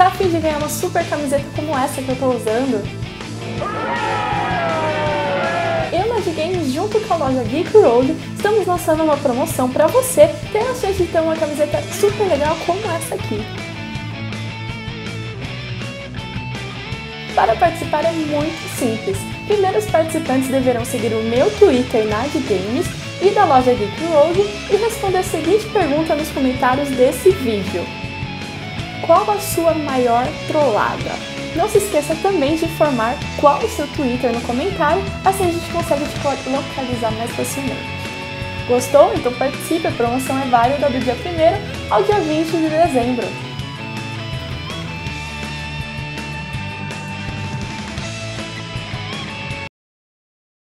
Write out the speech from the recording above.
Tá a fim de ganhar uma super camiseta como essa que eu tô usando? Eu na de Games, junto com a loja Geek Road, estamos lançando uma promoção para você ter a chance de ter uma camiseta super legal como essa aqui. Para participar é muito simples. Primeiro os participantes deverão seguir o meu Twitter Nad Games e da loja Geek Road e responder a seguinte pergunta nos comentários desse vídeo. Qual a sua maior trollada? Não se esqueça também de informar qual o seu Twitter no comentário, assim a gente consegue te localizar mais facilmente. Gostou? Então participe, a promoção é válida do dia 1 ao dia 20 de dezembro.